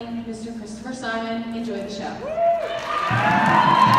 Mr. Christopher Simon. Enjoy the show.